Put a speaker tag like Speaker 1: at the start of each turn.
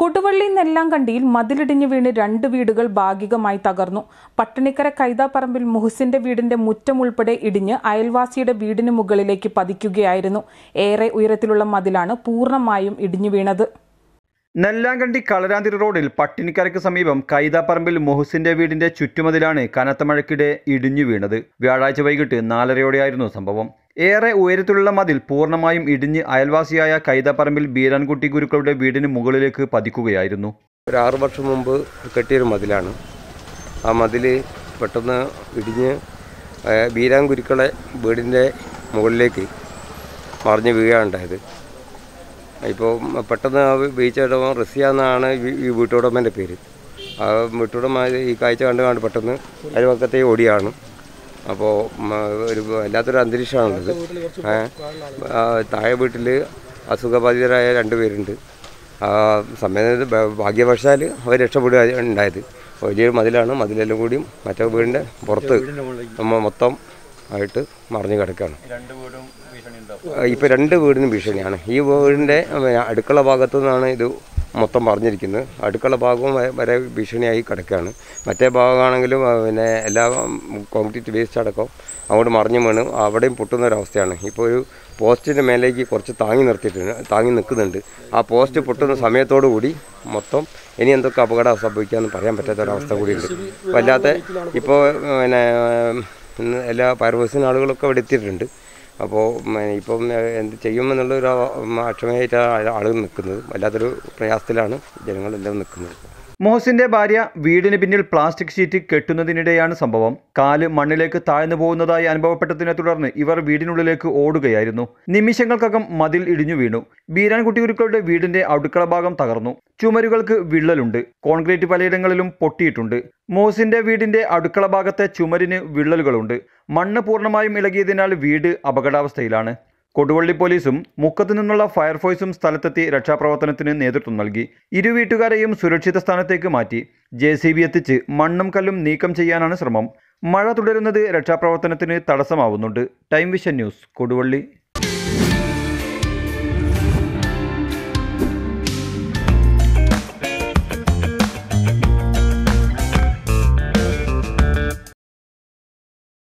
Speaker 1: കൊടുവള്ളി നെല്ലാങ്കണ്ടിയിൽ മതിലിടിഞ്ഞു വീണ് രണ്ട് വീടുകൾ ഭാഗികമായി തകർന്നു. പട്ടിണിക്കര കൈതാപ്പറമ്പിൽ മുഹസിന്റെ വീടിന്റെ മുറ്റം ഉൾപ്പെടെ ഇടിഞ്ഞ് അയൽവാസിയുടെ വീടിന് മുകളിലേക്ക് പതിക്കുകയായിരുന്നു. ഏറെ ഉയരത്തിലുള്ള മതിലാണ് പൂർണമായും ഇടിഞ്ഞു വീണത്.
Speaker 2: നെല്ലാങ്കണ്ടി കളരാന്തിരി റോഡിൽ പട്ടിണിക്കരയ്ക്ക് സമീപം കൈതാപ്പറമ്പിൽ മൊഹസിന്റെ വീടിന്റെ ചുറ്റുമതിലാണ് കനത്ത മഴയ്ക്കിടെ ഇടിഞ്ഞു വീണത്. വ്യാഴാഴ്ച വൈകിട്ട് നാലരയോടെയായിരുന്നു സംഭവം. ഏറെ ഉയരത്തിലുള്ള മതിൽ പൂർണമായും ഇടിഞ്ഞ് അയൽവാസിയായ കൈതാപ്പറമ്പിൽ ബീരാൻകുട്ടി ഗുരുക്കളുടെ വീടിന് മുകളിലേക്ക് പതിക്കുകയായിരുന്നു.
Speaker 3: ഒരു ആറു വർഷം മുമ്പ് കെട്ടിയൊരു മതിലാണ്. ആ മതിൽ പെട്ടെന്ന് ഇടിഞ്ഞ് ബീരാൻ ഗുരുക്കളെ വീടിന്റെ മുകളിലേക്ക് മറിഞ്ഞ് വീഴുകയുണ്ടായത് ഇപ്പോൾ പെട്ടെന്ന് ആ വീഴ്ചയുടെ റസിയ എന്നാണ് ഈ- വീട്ടുടമേന്റെ പേര്. ആ വീട്ടുടമ ഈ കാഴ്ച കണ്ട് കണ്ട് പെട്ടെന്ന് അയൽവക്കത്തെ ഓടിയാണ്. അപ്പോൾ ഒരു വല്ലാത്തൊരു അന്തരീക്ഷമാണുള്ളത്. താഴെ വീട്ടിൽ അസുഖബാധിതരായ രണ്ട് പേരുണ്ട്. ആ സമയത്ത് ഭാഗ്യവശാൽ അവർ രക്ഷപ്പെടുക ഉണ്ടായത്. വലിയൊരു മതിലാണ് മതിലെല്ലാം കൂടിയും മറ്റേ വീടിന്റെ പുറത്ത് നമ്മൾ മൊത്തം ആയിട്ട് മറിഞ്ഞു കിടക്കുകയാണ്. ഇപ്പോൾ രണ്ട് വീടിനും ഭീഷണിയാണ്. ഈ വീടിന്റെ അടുക്കള ഭാഗത്തു നിന്നാണ് ഇത് മൊത്തം പറഞ്ഞിരിക്കുന്നത് അടുക്കള ഭാഗവും വരെ ഭീഷണിയായി കിടക്കുകയാണ്. മറ്റേ ഭാഗമാണെങ്കിലും പിന്നെ എല്ലാ കോൺക്രീറ്റ് വേസ്റ്റ് അടക്കം അങ്ങോട്ട് മറിഞ്ഞു വീണ് അവിടെയും പൊട്ടുന്ന ഒരവസ്ഥയാണ് ഇപ്പോൾ ഒരു പോസ്റ്റിന്റെ മേലേക്ക് കുറച്ച് താങ്ങി നിർത്തിയിട്ടുണ്ട് താങ്ങി നിൽക്കുന്നുണ്ട്. ആ പോസ്റ്റ് പൊട്ടുന്ന സമയത്തോടു കൂടി മൊത്തം ഇനി എന്തൊക്കെ അപകടം സംഭവിക്കാമെന്ന് പറയാൻ പറ്റാത്ത ഒരവസ്ഥ കൂടിയുണ്ട് വല്ലാത്ത ഇപ്പോൾ പിന്നെ എല്ലാ ഫയർഫോഴ്സിന് ആളുകളൊക്കെ ഇവിടെ എത്തിയിട്ടുണ്ട്. അപ്പോൾ ഇപ്പം എന്ത് ചെയ്യുമെന്നുള്ളൊരു അക്ഷമയായിട്ടാണ് ആളുകൾ നിൽക്കുന്നത്. വല്ലാത്തൊരു പ്രയാസത്തിലാണ് ജനങ്ങളെല്ലാം നിൽക്കുന്നത്.
Speaker 2: മൊഹസിന്റെ ഭാര്യ വീടിന് പിന്നിൽ പ്ലാസ്റ്റിക് ഷീറ്റ് കെട്ടുന്നതിനിടെയാണ് സംഭവം. കാൽ മണ്ണിലേക്ക് താഴ്ന്നു പോകുന്നതായി അനുഭവപ്പെട്ടതിനെ തുടർന്ന് ഇവർ വീടിനുള്ളിലേക്ക് ഓടുകയായിരുന്നു. നിമിഷങ്ങൾക്കകം മതിൽ ഇടിഞ്ഞു വീണു. ബീരാൻകുട്ടി ഗുരുക്കളുടെ വീടിന്റെ അടുക്കള ഭാഗം തകർന്നു. ചുമരുകൾക്ക് വിള്ളലുണ്ട്. കോൺക്രീറ്റ് പലയിടങ്ങളിലും പൊട്ടിയിട്ടുണ്ട്. മോസിന്റെ വീടിന്റെ അടുക്കള ഭാഗത്തെ ചുമരിന് വിള്ളലുകളുണ്ട്. മണ്ണ് പൂർണമായും ഇളകിയതിനാൽ വീട് അപകടാവസ്ഥയിലാണ്. കൊടുവള്ളി പോലീസും മുക്കത്തു നിന്നുള്ള ഫയർഫോഴ്സും സ്ഥലത്തെത്തി രക്ഷാപ്രവർത്തനത്തിന് നേതൃത്വം നൽകി. ഇരു വീട്ടുകാരെയും സുരക്ഷിത സ്ഥാനത്തേക്ക് മാറ്റി. ജെ എത്തിച്ച് മണ്ണും കല്ലും നീക്കം ചെയ്യാനാണ് ശ്രമം. മഴ തുടരുന്നത് രക്ഷാപ്രവർത്തനത്തിന് തടസ്സമാവുന്നുണ്ട്. Time Vision News Koduvally.